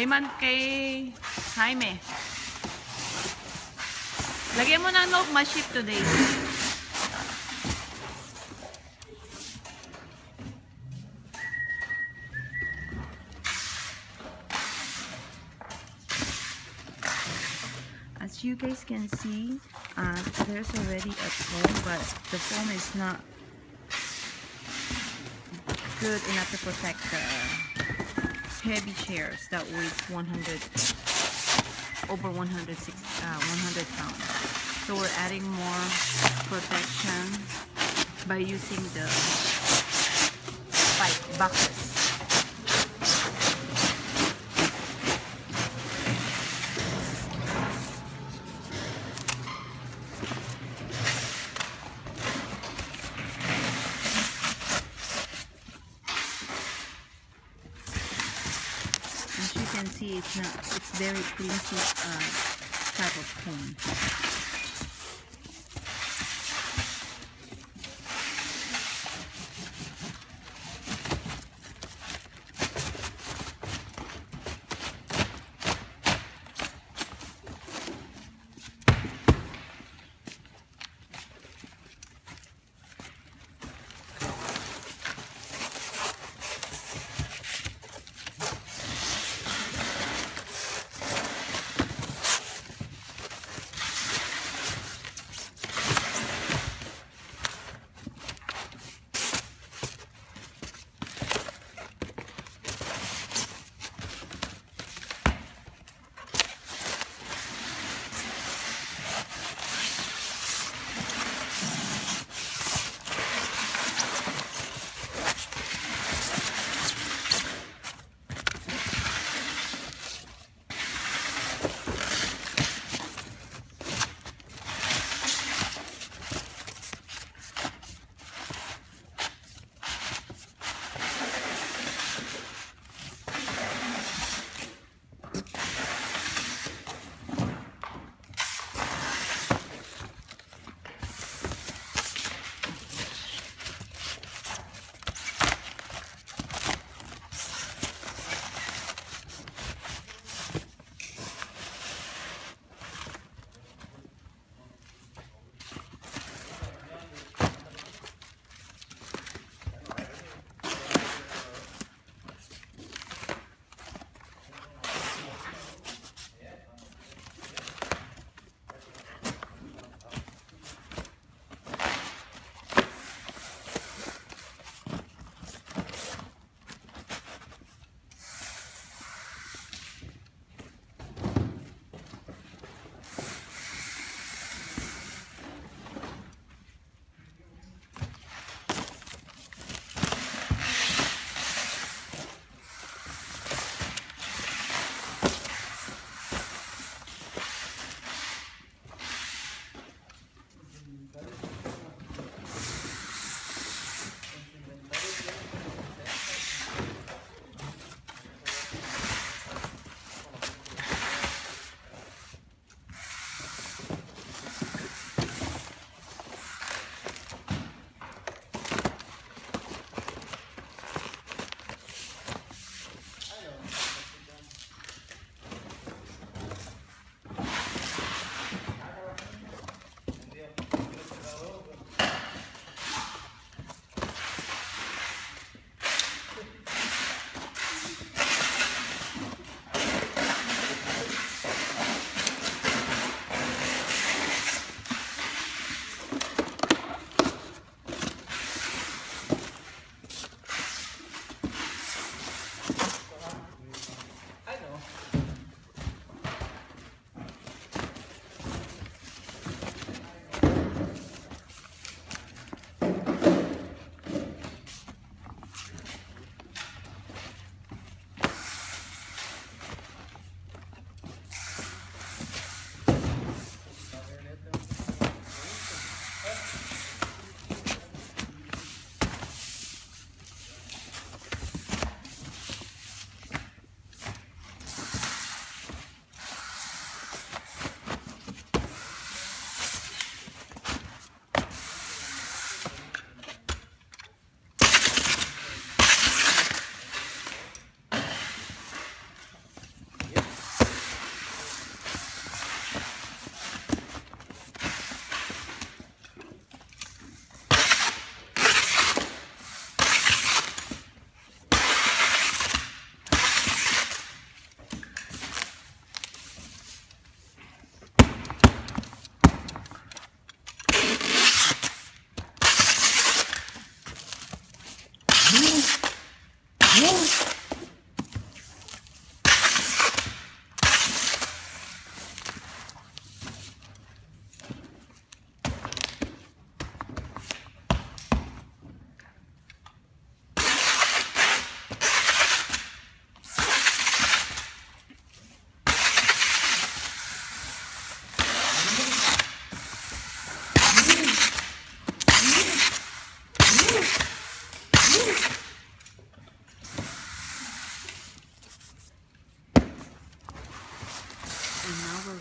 Kay man, kay Jaime. Lagyan mo ng note, ma-ship today. As you guys can see, uh, there's already a foam, but the foam is not good enough to protect the heavy chairs that weighs 100 over 160 uh, 100 pounds. So we're adding more protection by using the bike boxes it's not, it's very flimsy uh, type of foam.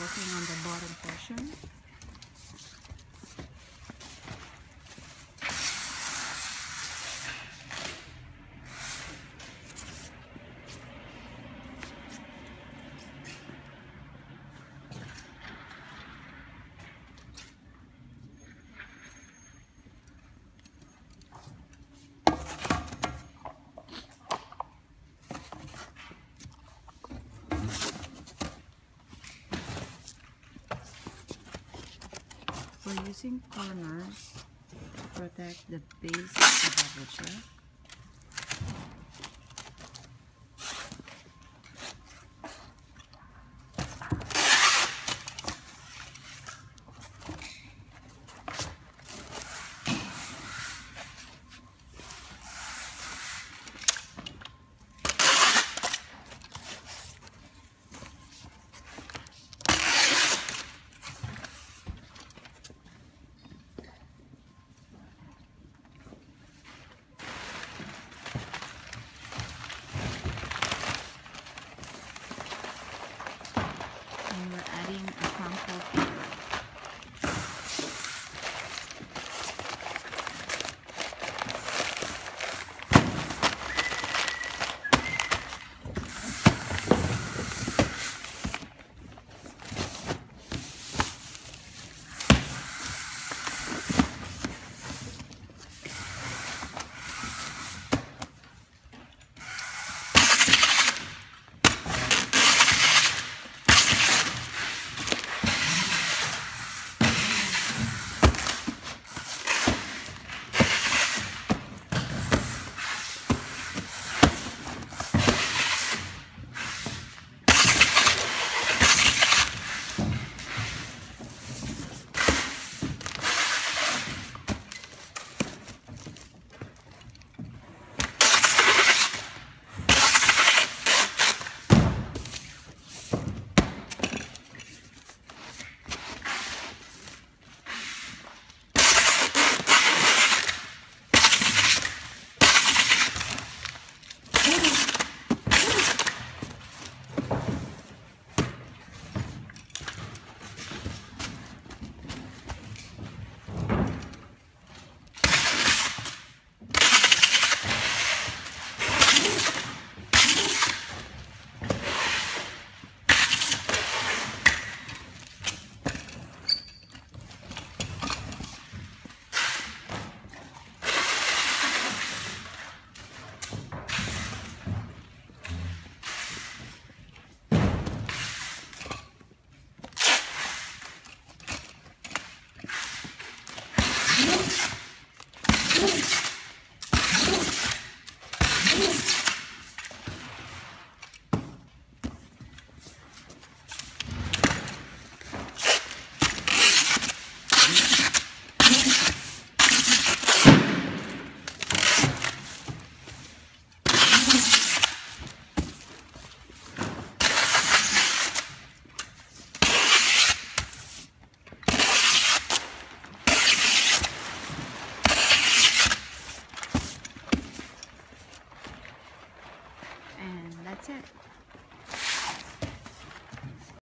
Working on the bottom portion. We're using corners to protect the base of the butcher.